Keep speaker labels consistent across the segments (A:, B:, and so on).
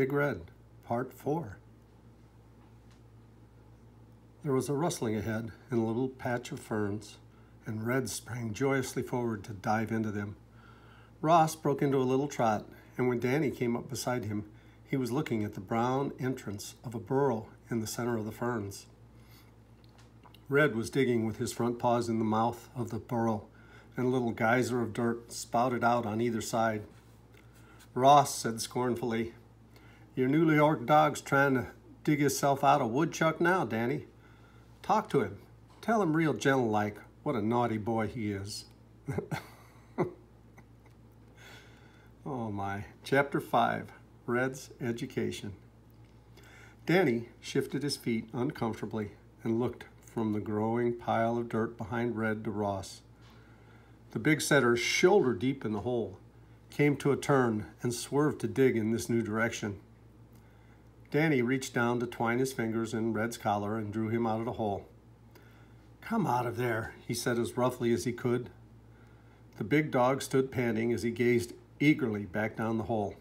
A: Big Red, Part 4. There was a rustling ahead in a little patch of ferns, and Red sprang joyously forward to dive into them. Ross broke into a little trot, and when Danny came up beside him, he was looking at the brown entrance of a burrow in the center of the ferns. Red was digging with his front paws in the mouth of the burrow, and a little geyser of dirt spouted out on either side. Ross said scornfully, Your New York dog's trying to dig himself out of woodchuck now, Danny. Talk to him. Tell him real gentle like what a naughty boy he is. oh my. Chapter 5 Red's Education. Danny shifted his feet uncomfortably and looked from the growing pile of dirt behind Red to Ross. The big setter, shoulder deep in the hole, came to a turn and swerved to dig in this new direction. Danny reached down to twine his fingers in Red's collar and drew him out of the hole. Come out of there, he said as roughly as he could. The big dog stood panting as he gazed eagerly back down the hole.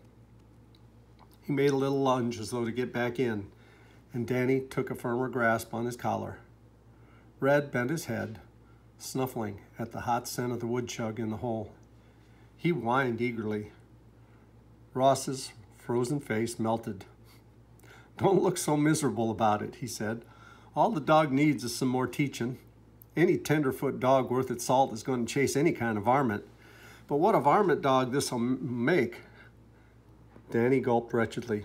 A: He made a little lunge as though to get back in, and Danny took a firmer grasp on his collar. Red bent his head, snuffling at the hot scent of the woodchuck in the hole. He whined eagerly. Ross's frozen face melted. Don't look so miserable about it, he said. All the dog needs is some more teaching. Any tenderfoot dog worth its salt is going to chase any kind of varmint. But what a varmint dog this'll make. Danny gulped wretchedly.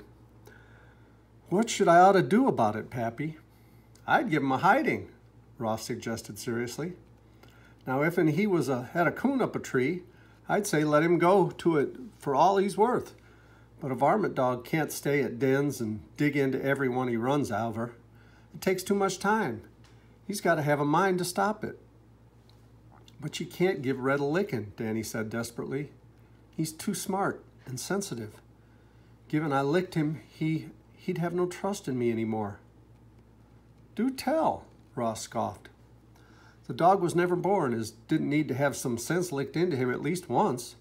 A: What should I ought to do about it, Pappy? I'd give him a hiding, Ross suggested seriously. Now, if and he was a, had a coon up a tree, I'd say let him go to it for all he's worth. But a varmint dog can't stay at dens and dig into every one he runs over. It takes too much time. He's got to have a mind to stop it. But you can't give Red a licking, Danny said desperately. He's too smart and sensitive. Given I licked him, he, he'd have no trust in me anymore. Do tell, Ross scoffed. The dog was never born as didn't need to have some sense licked into him at least once.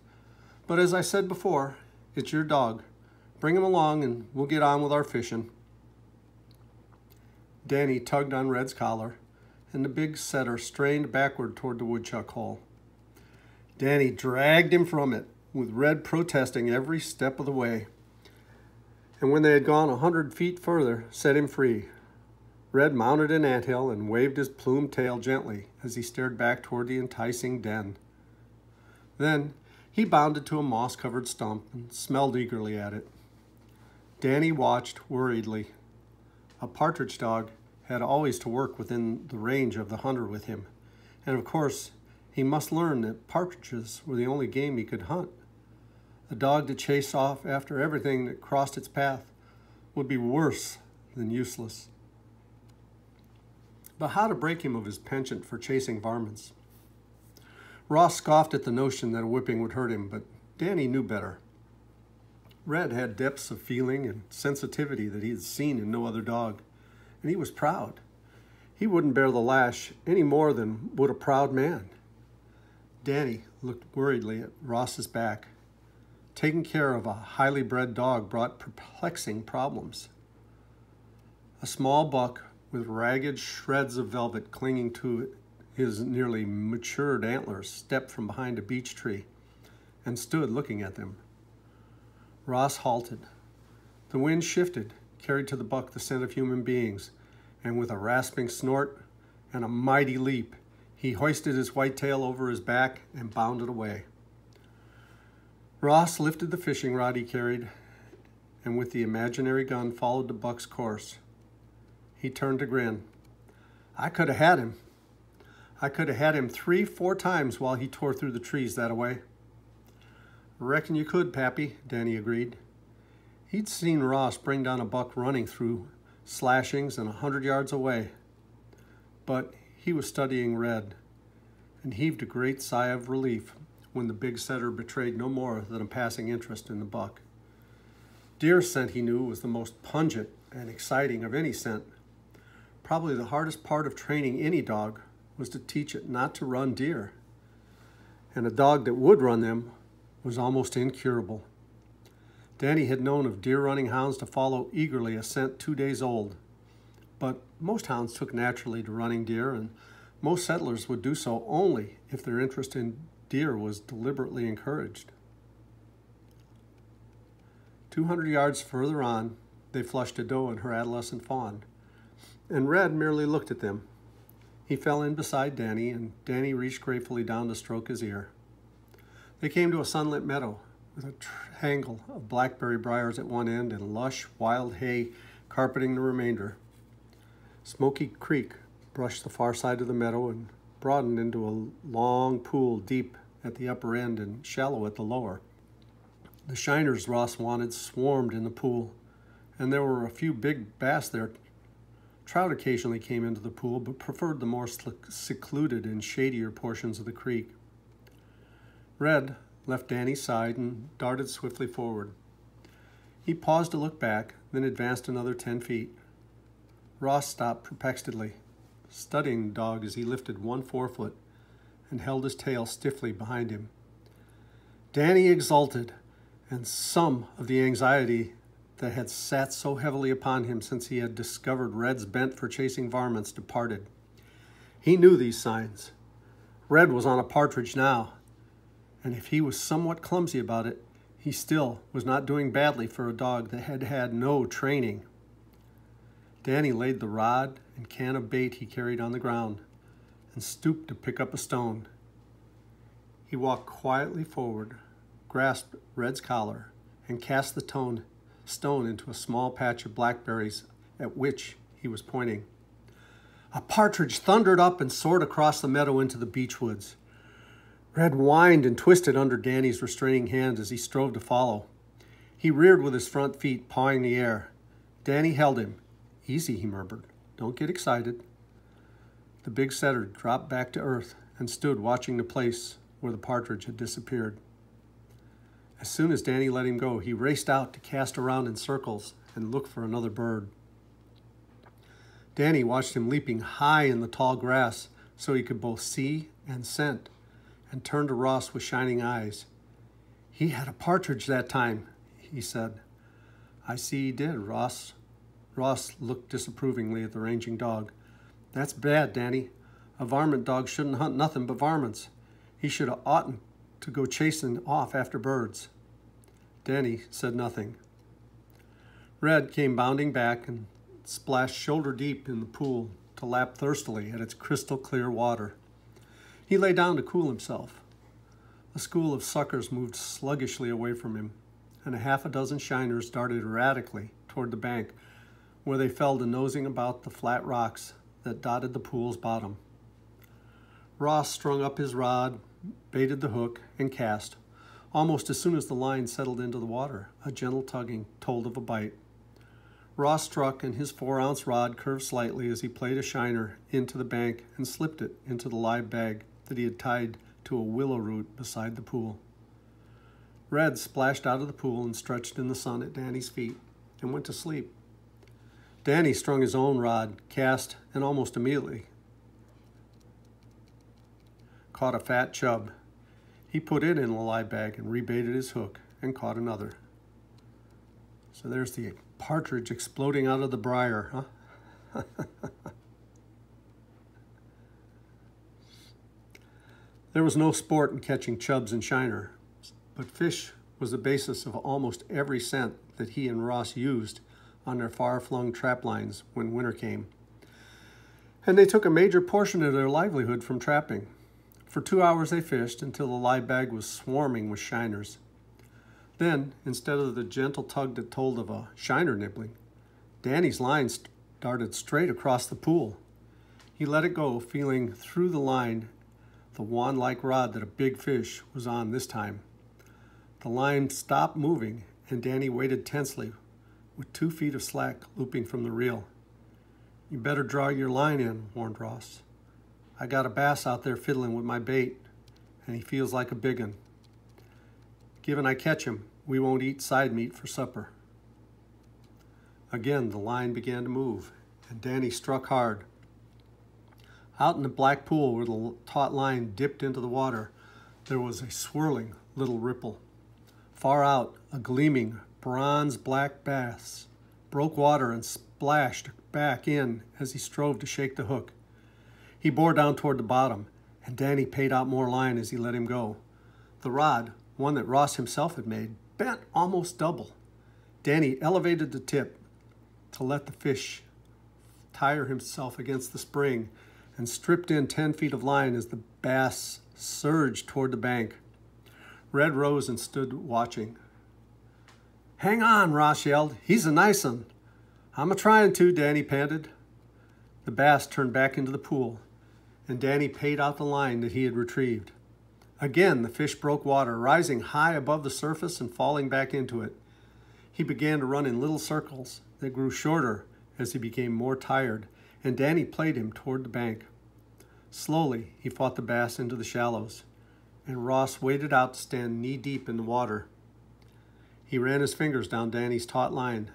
A: But as I said before, it's your dog. Bring him along and we'll get on with our fishing. Danny tugged on Red's collar, and the big setter strained backward toward the woodchuck hole. Danny dragged him from it, with Red protesting every step of the way. And when they had gone a hundred feet further, set him free, Red mounted an anthill and waved his plumed tail gently as he stared back toward the enticing den. Then he bounded to a moss covered stump and smelled eagerly at it. Danny watched worriedly. A partridge dog had always to work within the range of the hunter with him, and of course he must learn that partridges were the only game he could hunt. A dog to chase off after everything that crossed its path would be worse than useless. But how to break him of his penchant for chasing varmints? Ross scoffed at the notion that a whipping would hurt him, but Danny knew better. Red had depths of feeling and sensitivity that he had seen in no other dog, and he was proud. He wouldn't bear the lash any more than would a proud man. Danny looked worriedly at Ross's back. Taking care of a highly bred dog brought perplexing problems. A small buck with ragged shreds of velvet clinging to his nearly matured antlers, stepped from behind a beech tree and stood looking at them. Ross halted. The wind shifted, carried to the buck the scent of human beings, and with a rasping snort and a mighty leap, he hoisted his white tail over his back and bounded away. Ross lifted the fishing rod he carried and with the imaginary gun followed the buck's course. He turned to grin. I could have had him. I could have had him three, four times while he tore through the trees that away. Reckon you could, Pappy, Danny agreed. He'd seen Ross bring down a buck running through slashings and a hundred yards away. But he was studying red and heaved a great sigh of relief when the big setter betrayed no more than a passing interest in the buck. Deer scent, he knew, was the most pungent and exciting of any scent. Probably the hardest part of training any dog was to teach it not to run deer. And a dog that would run them was almost incurable. Danny had known of deer running hounds to follow eagerly a scent two days old, but most hounds took naturally to running deer, and most settlers would do so only if their interest in deer was deliberately encouraged. 200 yards further on, they flushed a doe and her adolescent fawn, and Red merely looked at them. He fell in beside Danny, and Danny reached gratefully down to stroke his ear. They came to a sunlit meadow with a tangle of blackberry briars at one end and lush wild hay carpeting the remainder. Smoky Creek brushed the far side of the meadow and broadened into a long pool deep at the upper end and shallow at the lower. The shiners Ross wanted swarmed in the pool, and there were a few big bass there. Trout occasionally came into the pool, but preferred the more secluded and shadier portions of the creek. Red left Danny's side and darted swiftly forward. He paused to look back, then advanced another ten feet. Ross stopped perplexedly, studying the dog as he lifted one forefoot and held his tail stiffly behind him. Danny exulted, and some of the anxiety that had sat so heavily upon him since he had discovered Red's bent for chasing varmints departed. He knew these signs. Red was on a partridge now, and if he was somewhat clumsy about it, he still was not doing badly for a dog that had had no training. Danny laid the rod and can of bait he carried on the ground and stooped to pick up a stone. He walked quietly forward, grasped Red's collar, and cast the tone, stone into a small patch of blackberries at which he was pointing. A partridge thundered up and soared across the meadow into the beech woods. Red whined and twisted under Danny's restraining hands as he strove to follow. He reared with his front feet, pawing the air. Danny held him. Easy, he murmured. Don't get excited. The big setter dropped back to earth and stood watching the place where the partridge had disappeared. As soon as Danny let him go, he raced out to cast around in circles and look for another bird. Danny watched him leaping high in the tall grass so he could both see and scent and turned to Ross with shining eyes. He had a partridge that time, he said. I see he did, Ross. Ross looked disapprovingly at the ranging dog. That's bad, Danny. A varmint dog shouldn't hunt nothing but varmints. He should have oughtn't to go chasing off after birds. Danny said nothing. Red came bounding back and splashed shoulder deep in the pool to lap thirstily at its crystal clear water. He lay down to cool himself. A school of suckers moved sluggishly away from him, and a half a dozen shiners darted erratically toward the bank, where they fell to nosing about the flat rocks that dotted the pool's bottom. Ross strung up his rod, baited the hook, and cast. Almost as soon as the line settled into the water, a gentle tugging told of a bite. Ross struck, and his four ounce rod curved slightly as he played a shiner into the bank and slipped it into the live bag that he had tied to a willow root beside the pool. Red splashed out of the pool and stretched in the sun at Danny's feet and went to sleep. Danny strung his own rod, cast, and almost immediately caught a fat chub. He put it in a live bag and rebaited his hook and caught another. So there's the partridge exploding out of the briar, huh? There was no sport in catching chubs and shiner, but fish was the basis of almost every scent that he and Ross used on their far-flung trap lines when winter came. And they took a major portion of their livelihood from trapping. For two hours they fished until the live bag was swarming with shiners. Then, instead of the gentle tug that told of a shiner nibbling, Danny's line darted straight across the pool. He let it go, feeling through the line the wand-like rod that a big fish was on this time. The line stopped moving, and Danny waited tensely with two feet of slack looping from the reel. You better draw your line in, warned Ross. I got a bass out there fiddling with my bait, and he feels like a big un. Given I catch him, we won't eat side meat for supper. Again, the line began to move, and Danny struck hard, out in the black pool where the taut line dipped into the water, there was a swirling little ripple. Far out, a gleaming, bronze black bass, broke water and splashed back in as he strove to shake the hook. He bore down toward the bottom, and Danny paid out more line as he let him go. The rod, one that Ross himself had made, bent almost double. Danny elevated the tip to let the fish tire himself against the spring and stripped in 10 feet of line as the bass surged toward the bank. Red rose and stood watching. Hang on, Ross yelled. He's a nice one. I'm a trying to, Danny panted. The bass turned back into the pool, and Danny paid out the line that he had retrieved. Again, the fish broke water, rising high above the surface and falling back into it. He began to run in little circles that grew shorter as he became more tired, and Danny played him toward the bank. Slowly, he fought the bass into the shallows, and Ross waded out to stand knee deep in the water. He ran his fingers down Danny's taut line,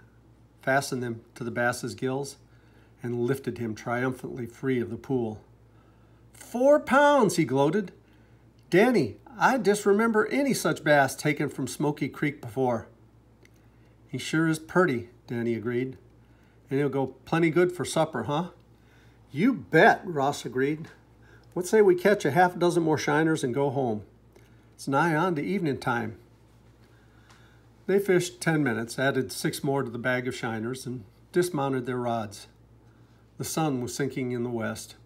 A: fastened them to the bass's gills, and lifted him triumphantly free of the pool. Four pounds, he gloated. Danny, I disremember any such bass taken from Smoky Creek before. He sure is purty, Danny agreed. And he'll go plenty good for supper, huh? You bet, Ross agreed. What say we catch a half dozen more shiners and go home? It's nigh on to evening time. They fished ten minutes, added six more to the bag of shiners, and dismounted their rods. The sun was sinking in the west,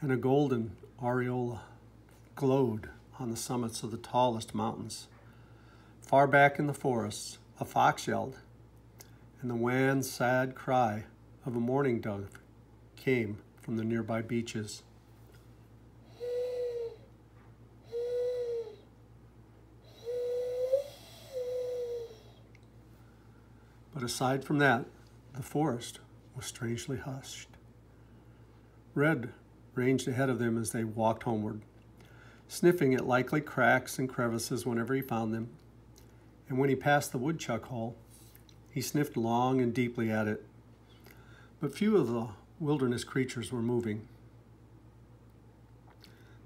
A: and a golden aureola glowed on the summits of the tallest mountains. Far back in the forests, a fox yelled, and the wan, sad cry of a mourning dove came from the nearby beaches. But aside from that, the forest was strangely hushed. Red ranged ahead of them as they walked homeward sniffing at likely cracks and crevices whenever he found them. And when he passed the woodchuck hole, he sniffed long and deeply at it. But few of the wilderness creatures were moving.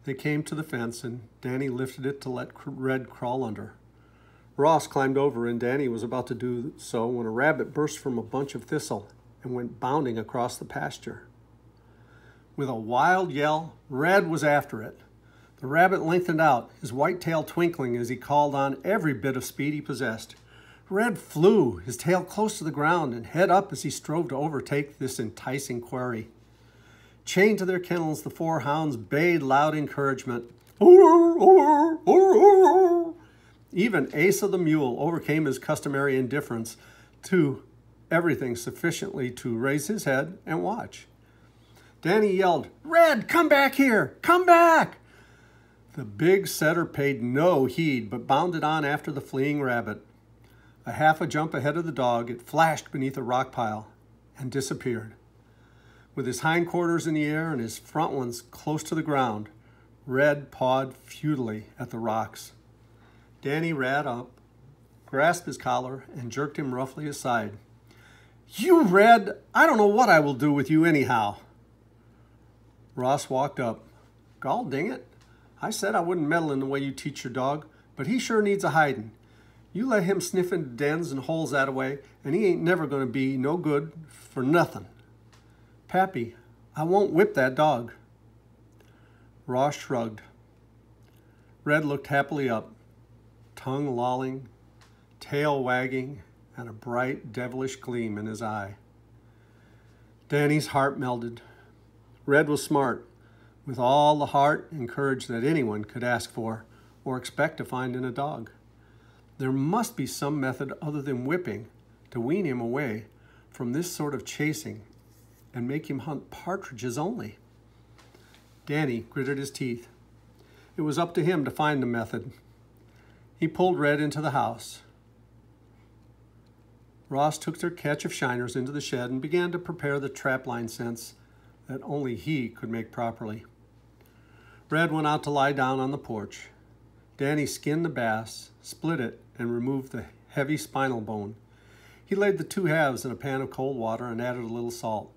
A: They came to the fence, and Danny lifted it to let Red crawl under. Ross climbed over, and Danny was about to do so when a rabbit burst from a bunch of thistle and went bounding across the pasture. With a wild yell, Red was after it. The rabbit lengthened out, his white tail twinkling as he called on every bit of speed he possessed. Red flew, his tail close to the ground and head up as he strove to overtake this enticing quarry. Chained to their kennels, the four hounds bayed loud encouragement. Even Asa the mule overcame his customary indifference to everything sufficiently to raise his head and watch. Danny yelled, Red, come back here! Come back! The big setter paid no heed, but bounded on after the fleeing rabbit. A half a jump ahead of the dog, it flashed beneath a rock pile and disappeared. With his hindquarters in the air and his front ones close to the ground, Red pawed futilely at the rocks. Danny ran up, grasped his collar, and jerked him roughly aside. You, Red! I don't know what I will do with you anyhow. Ross walked up. Gall ding it. I said I wouldn't meddle in the way you teach your dog, but he sure needs a hiding. You let him sniff into dens and holes that way, and he ain't never going to be no good for nothing. Pappy, I won't whip that dog. Ross shrugged. Red looked happily up, tongue lolling, tail wagging, and a bright, devilish gleam in his eye. Danny's heart melted. Red was smart, with all the heart and courage that anyone could ask for or expect to find in a dog. There must be some method other than whipping to wean him away from this sort of chasing and make him hunt partridges only. Danny gritted his teeth. It was up to him to find the method. He pulled Red into the house. Ross took their catch of shiners into the shed and began to prepare the trapline scents that only he could make properly. Red went out to lie down on the porch. Danny skinned the bass, split it, and removed the heavy spinal bone. He laid the two halves in a pan of cold water and added a little salt.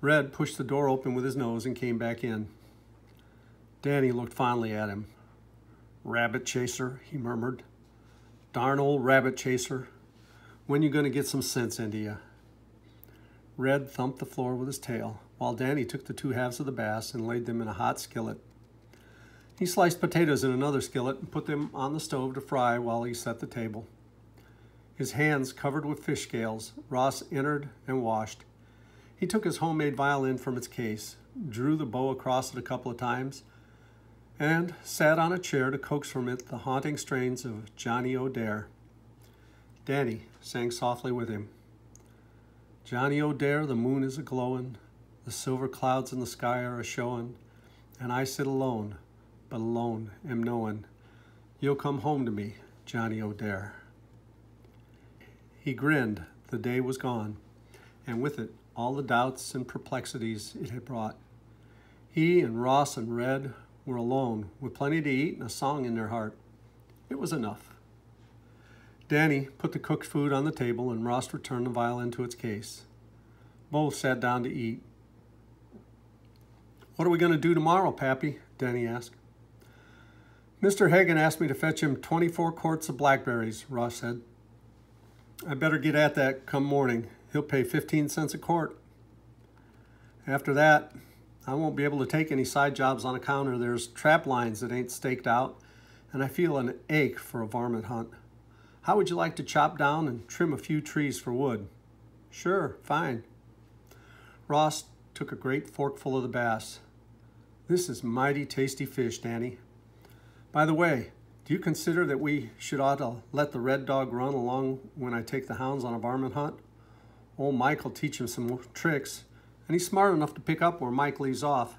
A: Red pushed the door open with his nose and came back in. Danny looked fondly at him. Rabbit chaser, he murmured. Darn old rabbit chaser. When you going to get some sense into you? Red thumped the floor with his tail, while Danny took the two halves of the bass and laid them in a hot skillet. He sliced potatoes in another skillet and put them on the stove to fry while he set the table. His hands covered with fish scales, Ross entered and washed. He took his homemade violin from its case, drew the bow across it a couple of times, and sat on a chair to coax from it the haunting strains of Johnny O'Dare. Danny sang softly with him. Johnny O'Dare, the moon is a glowin', the silver clouds in the sky are a showin', and I sit alone, but alone am knowin' you'll come home to me, Johnny O'Dare. He grinned, the day was gone, and with it all the doubts and perplexities it had brought. He and Ross and Red were alone, with plenty to eat and a song in their heart. It was enough. Danny put the cooked food on the table and Ross returned the violin to its case. Both sat down to eat. What are we going to do tomorrow, Pappy? Danny asked. Mr. Hagen asked me to fetch him 24 quarts of blackberries, Ross said. I better get at that come morning. He'll pay 15 cents a quart. After that, I won't be able to take any side jobs on a counter. There's trap lines that ain't staked out, and I feel an ache for a varmint hunt. How would you like to chop down and trim a few trees for wood? Sure, fine. Ross took a great forkful of the bass. This is mighty tasty fish, Danny. By the way, do you consider that we should ought to let the red dog run along when I take the hounds on a varmint hunt? Old Mike will teach him some tricks, and he's smart enough to pick up where Mike leaves off.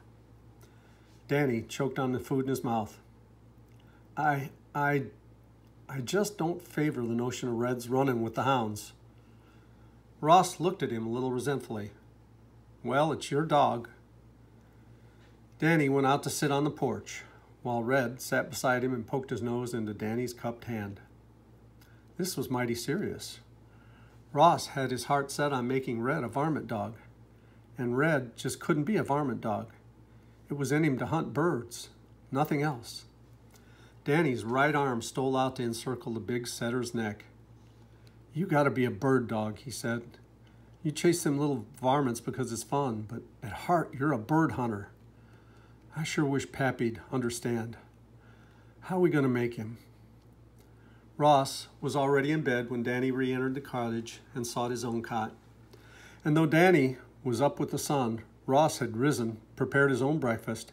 A: Danny choked on the food in his mouth. I, I, I just don't favor the notion of Red's running with the hounds. Ross looked at him a little resentfully. Well, it's your dog. Danny went out to sit on the porch, while Red sat beside him and poked his nose into Danny's cupped hand. This was mighty serious. Ross had his heart set on making Red a varmint dog, and Red just couldn't be a varmint dog. It was in him to hunt birds, nothing else. Danny's right arm stole out to encircle the big setter's neck. You gotta be a bird dog, he said. You chase them little varmints because it's fun, but at heart, you're a bird hunter. I sure wish Pappy'd understand. How are we gonna make him? Ross was already in bed when Danny re entered the cottage and sought his own cot. And though Danny was up with the sun, Ross had risen, prepared his own breakfast,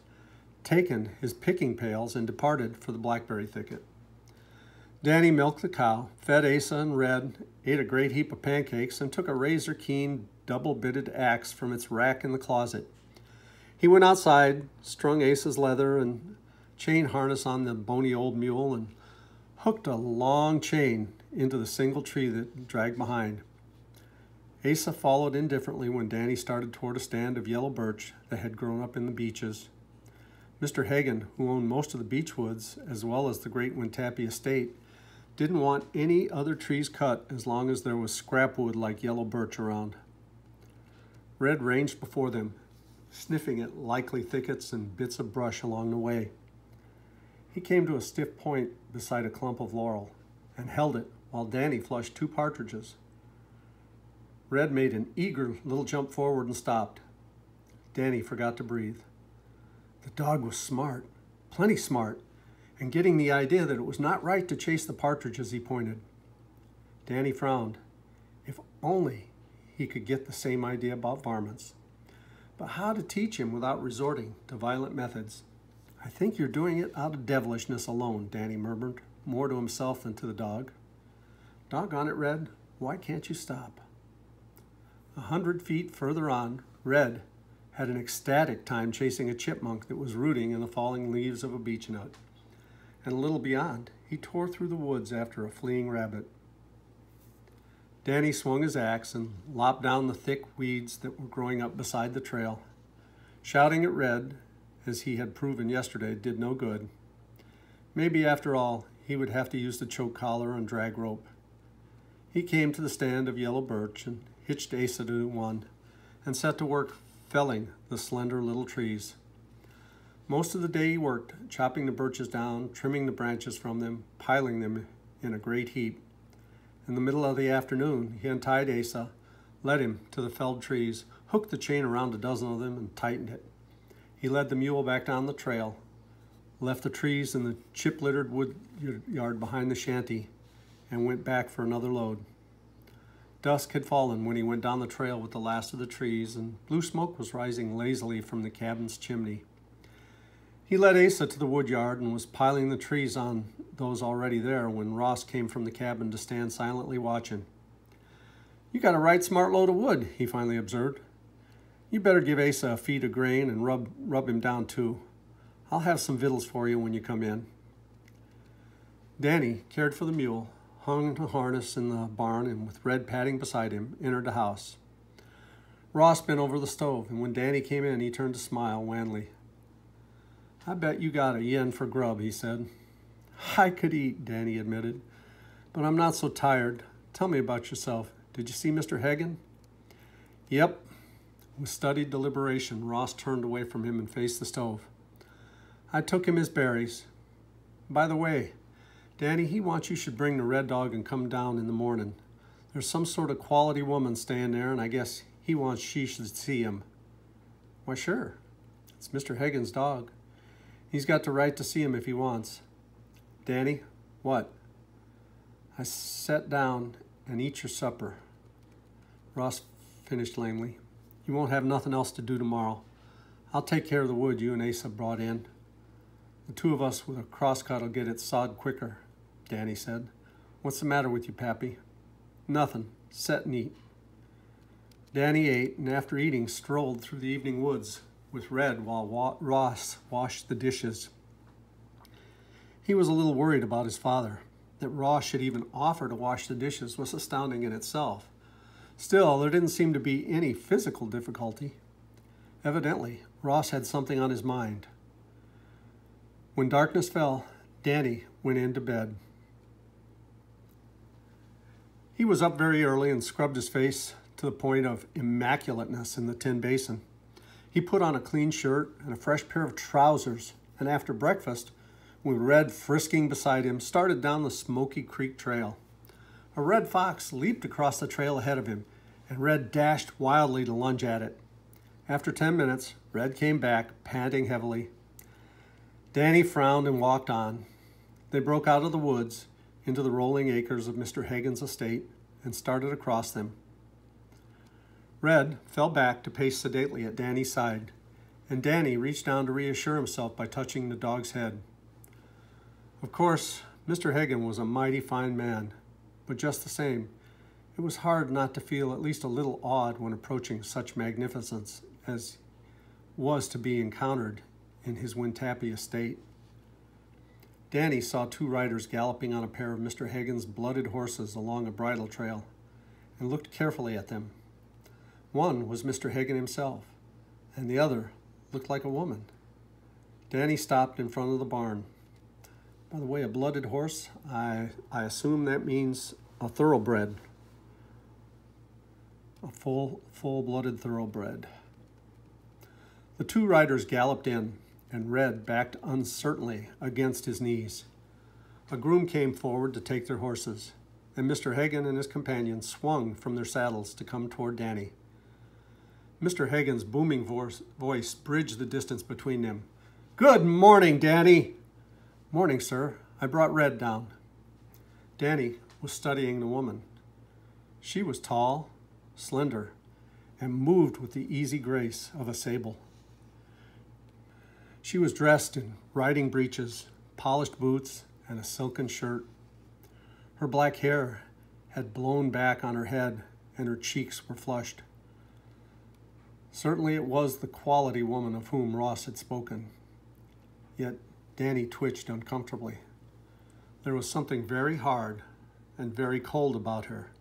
A: taken his picking pails, and departed for the blackberry thicket. Danny milked the cow, fed Asa and Red, ate a great heap of pancakes, and took a razor keen, double bitted axe from its rack in the closet. He went outside, strung Asa's leather and chain harness on the bony old mule, and hooked a long chain into the single tree that dragged behind. Asa followed indifferently when Danny started toward a stand of yellow birch that had grown up in the beeches. Mr. Hagen, who owned most of the beech woods as well as the great Wintapi estate, didn't want any other trees cut as long as there was scrap wood like yellow birch around. Red ranged before them, sniffing at likely thickets and bits of brush along the way. He came to a stiff point beside a clump of laurel and held it while Danny flushed two partridges. Red made an eager little jump forward and stopped. Danny forgot to breathe. The dog was smart, plenty smart, and getting the idea that it was not right to chase the partridges he pointed. Danny frowned. If only he could get the same idea about varmints. But how to teach him without resorting to violent methods? I think you're doing it out of devilishness alone, Danny murmured, more to himself than to the dog. Doggone it, Red, why can't you stop? A hundred feet further on, Red had an ecstatic time chasing a chipmunk that was rooting in the falling leaves of a beechnut. And a little beyond, he tore through the woods after a fleeing rabbit. Danny swung his axe and lopped down the thick weeds that were growing up beside the trail. Shouting at Red as he had proven yesterday, did no good. Maybe, after all, he would have to use the choke collar and drag rope. He came to the stand of yellow birch and hitched Asa to one and set to work felling the slender little trees. Most of the day he worked, chopping the birches down, trimming the branches from them, piling them in a great heap. In the middle of the afternoon, he untied Asa, led him to the felled trees, hooked the chain around a dozen of them, and tightened it. He led the mule back down the trail, left the trees and the chip littered wood yard behind the shanty, and went back for another load. Dusk had fallen when he went down the trail with the last of the trees, and blue smoke was rising lazily from the cabin's chimney. He led Asa to the woodyard and was piling the trees on those already there when Ross came from the cabin to stand silently watching. You got a right smart load of wood, he finally observed. You better give Asa a feed of grain and rub, rub him down too. I'll have some victuals for you when you come in. Danny cared for the mule, hung the harness in the barn, and with Red padding beside him, entered the house. Ross bent over the stove, and when Danny came in, he turned to smile wanly. I bet you got a yen for grub, he said. I could eat, Danny admitted, but I'm not so tired. Tell me about yourself. Did you see Mr. Hagen? Yep, with studied deliberation, Ross turned away from him and faced the stove. I took him his berries. By the way, Danny, he wants you should bring the red dog and come down in the morning. There's some sort of quality woman staying there, and I guess he wants she should see him. Why, sure. It's Mr. Hagen's dog. He's got the right to see him if he wants. Danny, what? I sat down and eat your supper. Ross finished lamely. You won't have nothing else to do tomorrow. I'll take care of the wood you and Asa brought in. The two of us with a crosscut will get it sawed quicker, Danny said. What's the matter with you, Pappy? Nothing. Set and eat. Danny ate, and after eating, strolled through the evening woods with Red while Ross washed the dishes. He was a little worried about his father. That Ross should even offer to wash the dishes was astounding in itself. Still, there didn't seem to be any physical difficulty. Evidently, Ross had something on his mind. When darkness fell, Danny went into bed. He was up very early and scrubbed his face to the point of immaculateness in the tin basin. He put on a clean shirt and a fresh pair of trousers, and after breakfast, with Red frisking beside him, started down the Smoky Creek Trail. A red fox leaped across the trail ahead of him, and Red dashed wildly to lunge at it. After 10 minutes, Red came back, panting heavily. Danny frowned and walked on. They broke out of the woods into the rolling acres of Mr. Hagen's estate and started across them. Red fell back to pace sedately at Danny's side, and Danny reached down to reassure himself by touching the dog's head. Of course, Mr. Hagen was a mighty fine man, but just the same, it was hard not to feel at least a little awed when approaching such magnificence as was to be encountered in his Wintapi estate. Danny saw two riders galloping on a pair of Mr. Hagen's blooded horses along a bridle trail and looked carefully at them. One was Mr. Hagen himself, and the other looked like a woman. Danny stopped in front of the barn. By the way, a blooded horse, I, I assume that means a thoroughbred. A full, full-blooded thoroughbred. The two riders galloped in, and Red backed uncertainly against his knees. A groom came forward to take their horses, and Mr. Hagen and his companion swung from their saddles to come toward Danny. Mr. Hagen's booming voice, voice bridged the distance between them. Good morning, Danny, Morning, sir. I brought Red down. Danny was studying the woman. She was tall, slender, and moved with the easy grace of a sable. She was dressed in riding breeches, polished boots, and a silken shirt. Her black hair had blown back on her head, and her cheeks were flushed. Certainly it was the quality woman of whom Ross had spoken. Yet Danny twitched uncomfortably. There was something very hard and very cold about her,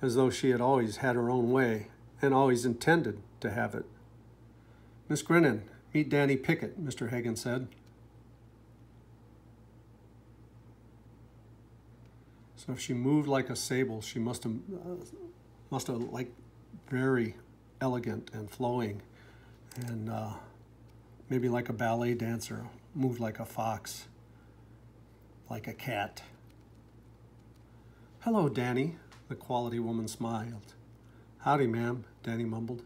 A: as though she had always had her own way and always intended to have it. Miss Grinnan, meet Danny Pickett, Mr. Hagen said. So if she moved like a sable, she must have, uh, must have like very elegant and flowing and uh, maybe like a ballet dancer move like a fox, like a cat. Hello, Danny, the quality woman smiled. Howdy, ma'am, Danny mumbled.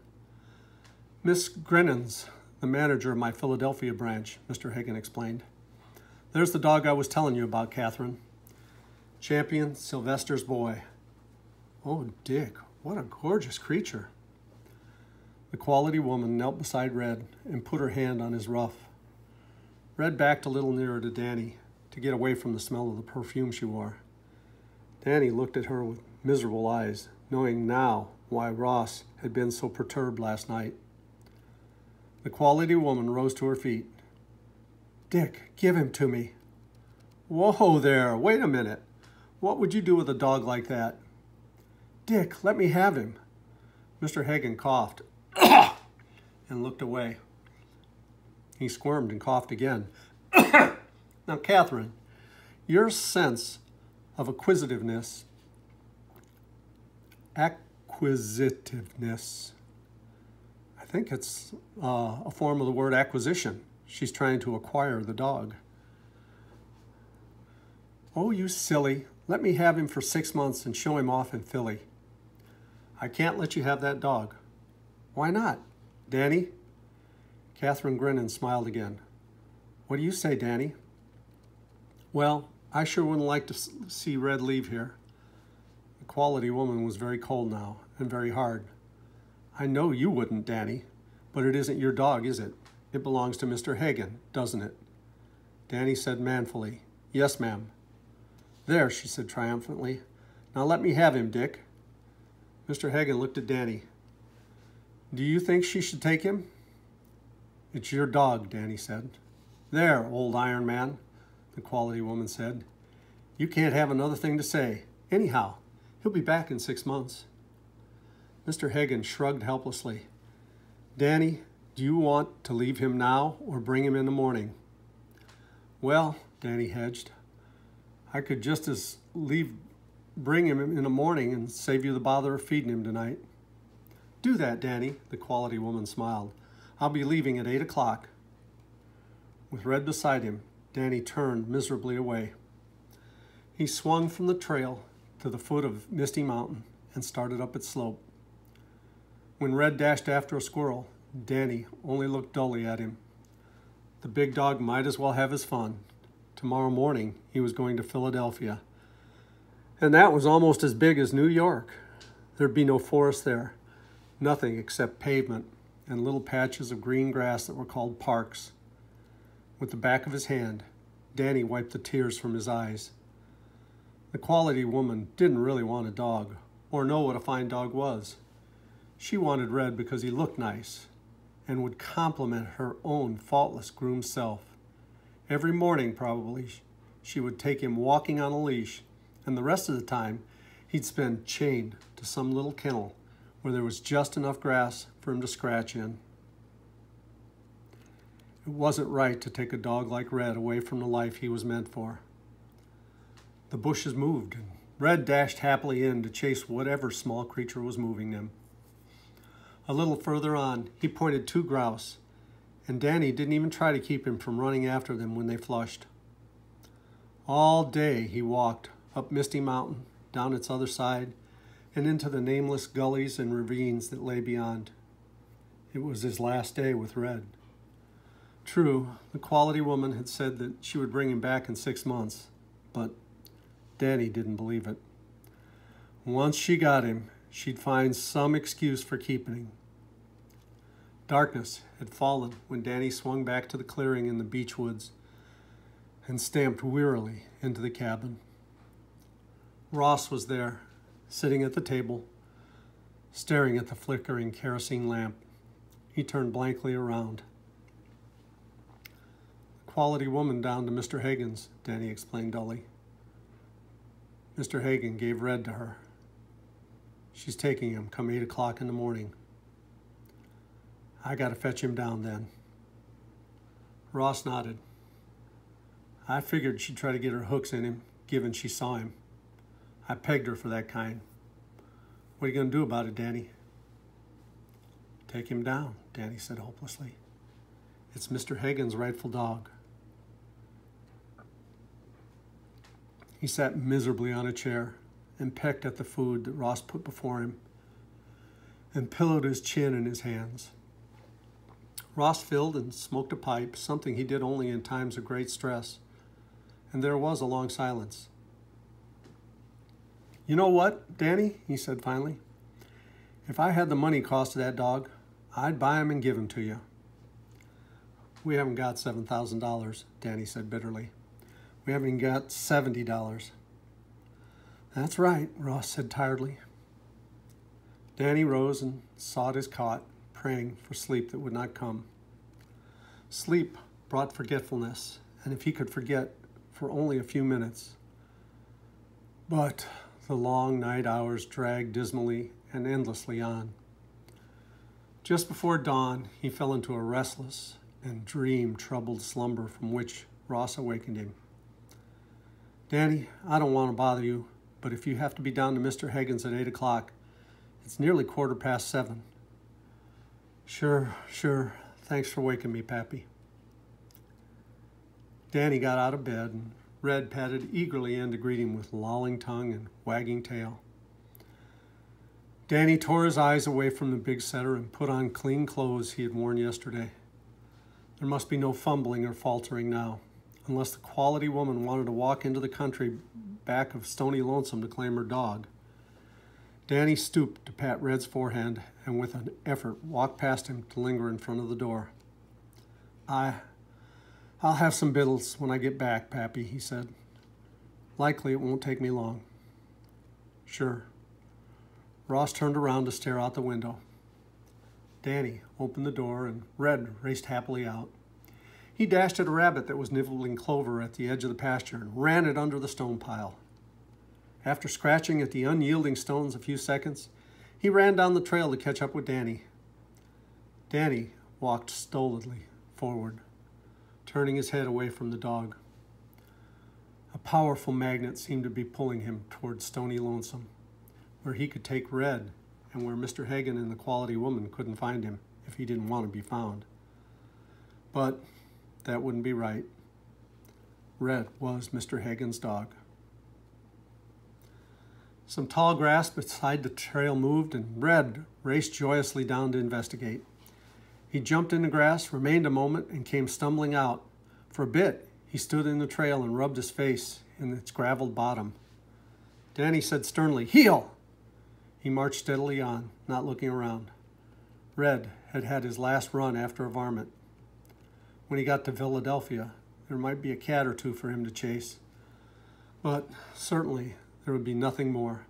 A: Miss Grinnan's, the manager of my Philadelphia branch, Mr. Hagen explained. There's the dog I was telling you about, Catherine. Champion Sylvester's boy. Oh, Dick, what a gorgeous creature. The quality woman knelt beside Red and put her hand on his ruff. Red backed a little nearer to Danny to get away from the smell of the perfume she wore. Danny looked at her with miserable eyes, knowing now why Ross had been so perturbed last night. The quality woman rose to her feet. Dick, give him to me. Whoa there, wait a minute. What would you do with a dog like that? Dick, let me have him. Mr. Hagen coughed and looked away. He squirmed and coughed again. now, Catherine, your sense of acquisitiveness, acquisitiveness, I think it's uh, a form of the word acquisition. She's trying to acquire the dog. Oh, you silly. Let me have him for six months and show him off in Philly. I can't let you have that dog. Why not? Danny? Catherine grinned and smiled again. What do you say, Danny? Well, I sure wouldn't like to see Red leave here. The quality woman was very cold now and very hard. I know you wouldn't, Danny, but it isn't your dog, is it? It belongs to Mr. Hagen, doesn't it? Danny said manfully, Yes, ma'am. There, she said triumphantly. Now let me have him, Dick. Mr. Hagen looked at Danny. Do you think she should take him? It's your dog, Danny said. There, old Iron Man, the quality woman said. You can't have another thing to say. Anyhow, he'll be back in six months. Mr. Hagen shrugged helplessly. Danny, do you want to leave him now or bring him in the morning? Well, Danny hedged, I could just as leave bring him in the morning and save you the bother of feeding him tonight. Do that, Danny, the quality woman smiled. I'll be leaving at eight o'clock. With Red beside him, Danny turned miserably away. He swung from the trail to the foot of Misty Mountain and started up its slope. When Red dashed after a squirrel, Danny only looked dully at him. The big dog might as well have his fun. Tomorrow morning, he was going to Philadelphia. And that was almost as big as New York. There'd be no forest there, nothing except pavement and little patches of green grass that were called parks. With the back of his hand, Danny wiped the tears from his eyes. The quality woman didn't really want a dog or know what a fine dog was. She wanted Red because he looked nice and would compliment her own faultless groomed self. Every morning, probably, she would take him walking on a leash, and the rest of the time, he'd spend chained to some little kennel where there was just enough grass for him to scratch in. It wasn't right to take a dog like Red away from the life he was meant for. The bushes moved, and Red dashed happily in to chase whatever small creature was moving them. A little further on, he pointed two grouse, and Danny didn't even try to keep him from running after them when they flushed. All day he walked up Misty Mountain, down its other side, and into the nameless gullies and ravines that lay beyond. It was his last day with Red. True, the quality woman had said that she would bring him back in six months, but Danny didn't believe it. Once she got him, she'd find some excuse for keeping him. Darkness had fallen when Danny swung back to the clearing in the beech woods and stamped wearily into the cabin. Ross was there, sitting at the table, staring at the flickering kerosene lamp. He turned blankly around. Quality woman down to Mr. Hagen's, Danny explained dully. Mr. Hagen gave Red to her. She's taking him come eight o'clock in the morning. I got to fetch him down then. Ross nodded. I figured she'd try to get her hooks in him, given she saw him. I pegged her for that kind. What are you going to do about it, Danny? Take him down, Danny said hopelessly. It's Mr. Hagen's rightful dog. He sat miserably on a chair and pecked at the food that Ross put before him and pillowed his chin in his hands. Ross filled and smoked a pipe, something he did only in times of great stress, and there was a long silence. You know what, Danny, he said finally. If I had the money cost of that dog, I'd buy him and give him to you. We haven't got $7,000, Danny said bitterly. We haven't even got $70. That's right, Ross said tiredly. Danny rose and sought his cot, praying for sleep that would not come. Sleep brought forgetfulness, and if he could forget for only a few minutes. But the long night hours dragged dismally and endlessly on. Just before dawn, he fell into a restless and dream troubled slumber from which Ross awakened him. Danny, I don't want to bother you, but if you have to be down to Mr. Hagen's at 8 o'clock, it's nearly quarter past seven. Sure, sure. Thanks for waking me, Pappy. Danny got out of bed, and Red padded eagerly in to greet him with lolling tongue and wagging tail. Danny tore his eyes away from the big setter and put on clean clothes he had worn yesterday. There must be no fumbling or faltering now, unless the quality woman wanted to walk into the country back of Stony Lonesome to claim her dog. Danny stooped to pat Red's forehead and with an effort walked past him to linger in front of the door. I, I'll have some victuals when I get back, Pappy, he said. Likely it won't take me long. Sure. Ross turned around to stare out the window. Danny opened the door and Red raced happily out. He dashed at a rabbit that was nibbling clover at the edge of the pasture and ran it under the stone pile. After scratching at the unyielding stones a few seconds, he ran down the trail to catch up with Danny. Danny walked stolidly forward, turning his head away from the dog. A powerful magnet seemed to be pulling him toward Stony Lonesome, where he could take Red and where Mr. Hagen and the quality woman couldn't find him if he didn't want to be found. But that wouldn't be right. Red was Mr. Hagen's dog. Some tall grass beside the trail moved, and Red raced joyously down to investigate. He jumped in the grass, remained a moment, and came stumbling out. For a bit, he stood in the trail and rubbed his face in its graveled bottom. Danny said sternly, Heel! He marched steadily on, not looking around. Red had had his last run after a varmint. When he got to Philadelphia, there might be a cat or two for him to chase. But certainly there would be nothing more.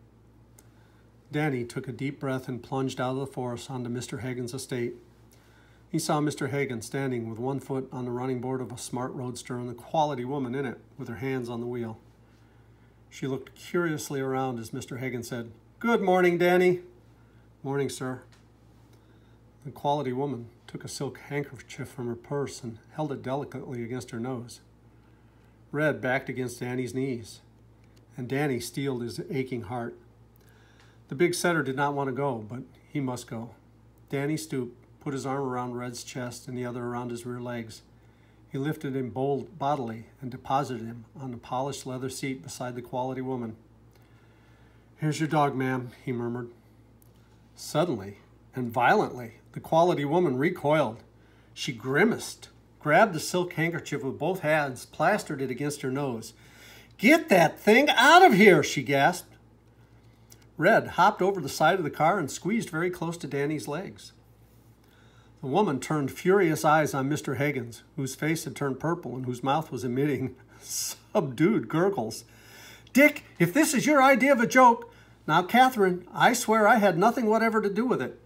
A: Danny took a deep breath and plunged out of the forest onto Mr. Hagen's estate. He saw Mr. Hagen standing with one foot on the running board of a smart roadster and the quality woman in it with her hands on the wheel. She looked curiously around as Mr. Hagen said, Good morning, Danny. Morning, sir. The quality woman took a silk handkerchief from her purse and held it delicately against her nose. Red backed against Danny's knees and Danny steeled his aching heart. The big setter did not want to go, but he must go. Danny stooped, put his arm around Red's chest and the other around his rear legs. He lifted him bold, bodily and deposited him on the polished leather seat beside the quality woman. Here's your dog, ma'am, he murmured. Suddenly and violently, the quality woman recoiled. She grimaced, grabbed the silk handkerchief with both hands, plastered it against her nose. Get that thing out of here, she gasped. Red hopped over the side of the car and squeezed very close to Danny's legs. The woman turned furious eyes on Mr. Higgins, whose face had turned purple and whose mouth was emitting subdued gurgles. Dick, if this is your idea of a joke, now, Catherine, I swear I had nothing whatever to do with it.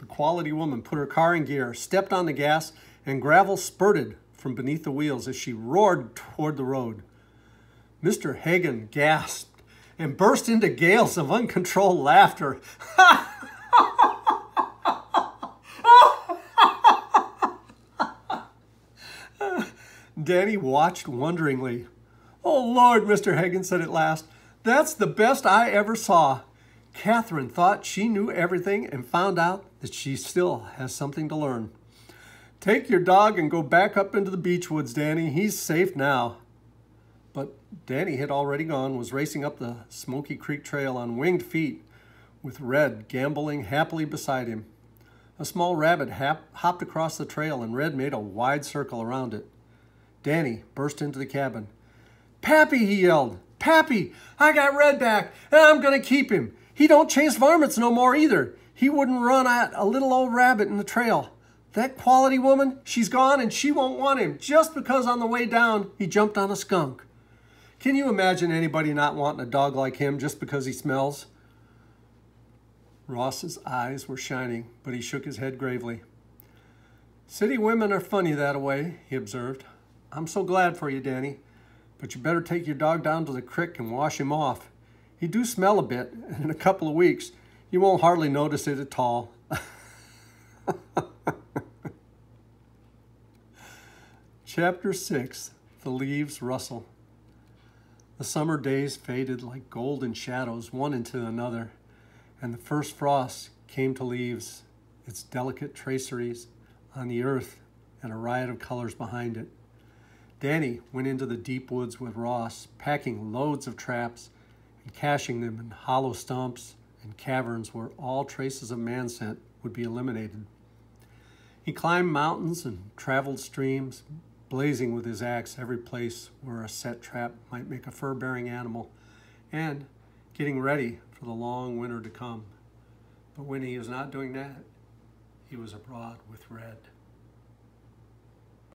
A: The quality woman put her car in gear, stepped on the gas, and gravel spurted from beneath the wheels as she roared toward the road. Mr. Hagen gasped and burst into gales of uncontrolled laughter. Danny watched wonderingly. Oh, Lord, Mr. Hagen said at last, that's the best I ever saw. Catherine thought she knew everything and found out that she still has something to learn. Take your dog and go back up into the beech woods, Danny. He's safe now. But Danny had already gone, was racing up the Smoky Creek Trail on winged feet, with Red gamboling happily beside him. A small rabbit hap- hopped across the trail, and Red made a wide circle around it. Danny burst into the cabin. Pappy, he yelled. Pappy, I got Red back, and I'm going to keep him. He don't chase varmints no more either. He wouldn't run at a little old rabbit in the trail. That quality woman, she's gone and she won't want him just because on the way down he jumped on a skunk. Can you imagine anybody not wanting a dog like him just because he smells? Ross's eyes were shining, but he shook his head gravely. City women are funny that way, he observed. I'm so glad for you, Danny. But you better take your dog down to the creek and wash him off. He do smell a bit, and in a couple of weeks, you won't hardly notice it at all. Chapter 6 The Leaves Rustle. The summer days faded like golden shadows one into another, and the first frost came to leaves, its delicate traceries on the earth and a riot of colors behind it. Danny went into the deep woods with Ross, packing loads of traps and caching them in hollow stumps and caverns where all traces of man scent would be eliminated. He climbed mountains and traveled streams, blazing with his axe every place where a set trap might make a fur bearing animal, and getting ready for the long winter to come. But when he was not doing that, he was abroad with Red.